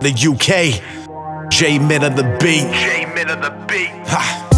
The UK. J Min of the beat. J Min of the beat. Ha.